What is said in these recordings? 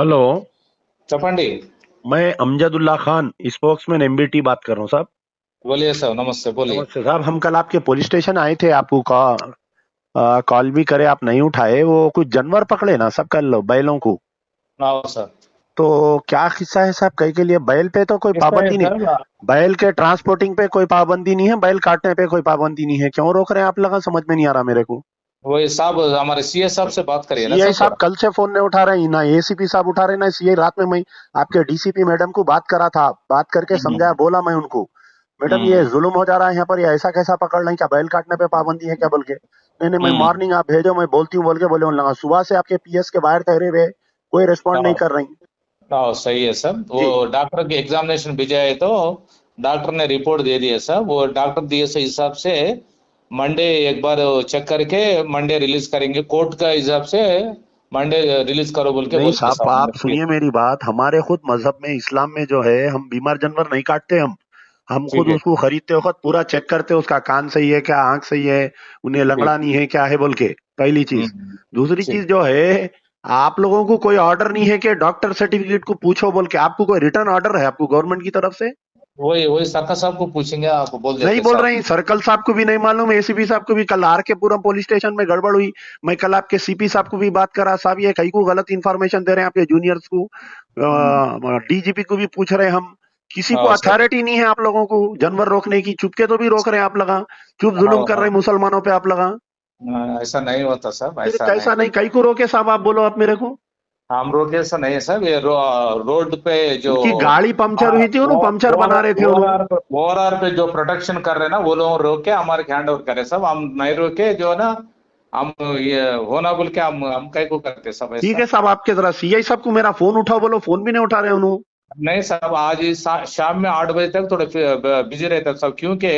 Hello చెప్పండి मैं Amjadullah Khan spokesman MBT बात कर रहा हूँ साहब बोलिए सर नमस्ते बोलिए नमस्ते साहब हम कल आपके पुलिस स्टेशन आए थे आपको कॉल कॉल भी करे आप नहीं उठाए वो कुछ जानवर पकड़े ना सब कल बैलों को हाँ सर तो क्या किस्सा है साहब कई के लिए बैल पे तो कोई किसका है पाबंदी नहीं सर? बैल के ट्रांसपोर्टिंग पे कोई पाबंदी नहीं है बैल काटने पे कोई पाबंदी नहीं है क्यों रोक रहे हैं आप लगा समझ में नहीं आ रहा मेरे को वही साहब हमारे सीए साहब से बात करिए ना सर साहब कल से फ़ोन नहीं उठा रहे हैं ना एसीपी साहब उठा रहे ना सीआई रात में मैं आपके डीसीपी मैडम को बात करा था बात करके हम्म। समझाया बोला मैं उनको मैडम हम्म। ये जुल्म हो जा रहा है यहाँ पर ये ऐसा कैसा पकड़ रहे हैं क्या बैल काटने पे पाबंदी है क्या बोल के नहीं नहीं मैं हम्म। मॉर्निंग आप भेजो मैं बोलती हूँ बोल के बोले लगा सुबह से आपके पीएस के बाहर ठहरे हुए कोई रिस्पॉन्ड नहीं हाँ। कर रही हाँ सही है सर वो डॉक्टर की एग्जामिनेशन भेजा है तो डॉक्टर ने रिपोर्ट दे दिया सर वो डॉक्टर दिए से हिसाब से मंडे एक बार चेक करके मंडे रिलीज़ करेंगे। कोर्ट का हिसाब से मंडे रिलीज़ करो बोल के नहीं साहब आप सुनिए मेरी बात। हमारे खुद मज़हब में इस्लाम में जो है हम बीमार जानवर नहीं काटते हम। हम खुद उसको खरीदते वक्त पूरा चेक करते उसका कान सही है क्या आँख सही है उन्हें लंगड़ा नहीं है क्या है बोल के पहली चीज़। हम्म, दूसरी चीज़ जो है आप लोगों को कोई ऑर्डर नहीं है कि डॉक्टर सर्टिफिकेट को पूछो बोल के आपको कोई रिटर्न ऑर्डर है आपको गवर्नमेंट की तरफ़ से? वही वही सरकार साहब को पूछेंगे आप बोल नहीं बोल रहे हैं सर्कल साहब को भी नहीं मालूम एसीपी साहब को भी कल आर के पुरम पुलिस स्टेशन में गड़बड़ हुई। मैं कल आपके सीपी साहब को भी बात करा साहब ये कई को गलत इन्फॉर्मेशन दे रहे हैं आपके जूनियर्स को। डीजीपी को भी पूछ रहे हैं हम। किसी को हाँ, अथॉरिटी नहीं है आप लोगों को जानवर रोकने की। चुपके तो भी रोक रहे हैं आप लगा चुप जुल्म हाँ, कर रहे हैं हाँ। मुसलमानों पे आप लगा हाँ, ऐसा नहीं होता सर ऐसा नहीं कई को रोके साहब आप बोलो आप मेरे को। हम रोके ऐसा नहीं है सर ये रो, रोड पे जो गाड़ी पंचर हुई थी उन्होंने पंचर बना रहे थे उन्होंने। ओआरआर पे जो प्रोटेक्शन कर रहे ना वो लोग रोक हमारे हैंड ओवर करे सब हम नहीं रोके जो है ना हम ये होना बोल के हम हम कई को करते सब ठीक है साहब आपके जरा सीआई साहब को मेरा फ़ोन उठाओ बोलो फ़ोन भी नहीं उठा रहे उन्होंने। नहीं साहब आज शाम में आठ बजे तक थोड़े बिज़ी रहते सब क्योंकि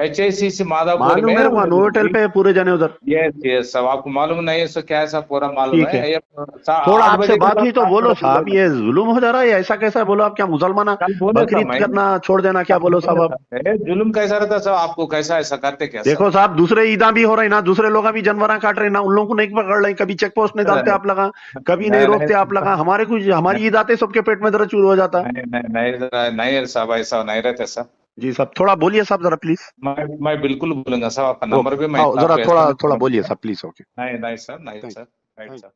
एच आई सी सी माधवपुर में नोवेटल पे पूरे जने उधर। यस यस सब आपको मालूम नहीं है सो क्या है सब पूरा मालूम है? है। ये थोड़ा आपसे बात हुई तो बोलो साहब ये जुल्म हो जा रहा है ऐसा कैसा बोलो आप क्या मुसलमान। करना छोड़ देना क्या बोलो साहब आप? जुल्म कैसा रहता सब आपको कैसा ऐसा करते क्या देखो साहब दूसरे ईदा भी हो रहे ना दूसरे लोग भी जानवर काट रहे ना उन लोगों को नहीं पकड़ रहे कभी चेक पोस्ट नहीं डालते आप लगा कभी नहीं रोकते आप लगा हमारे कुछ हमारी ईद आते सबके पेट में दर्द शुरू हो जाता। है नहीं साहब ऐसा नहीं रहते सर जी साहब थोड़ा बोलिए साहब जरा प्लीज़ मैं मैं बिल्कुल बोलूँगा साहब आपका नंबर भी मैं जरा थोड़ा थोड़ा बोलिए साहब प्लीज़ ओके नहीं नहीं सर नहीं सर राइट सर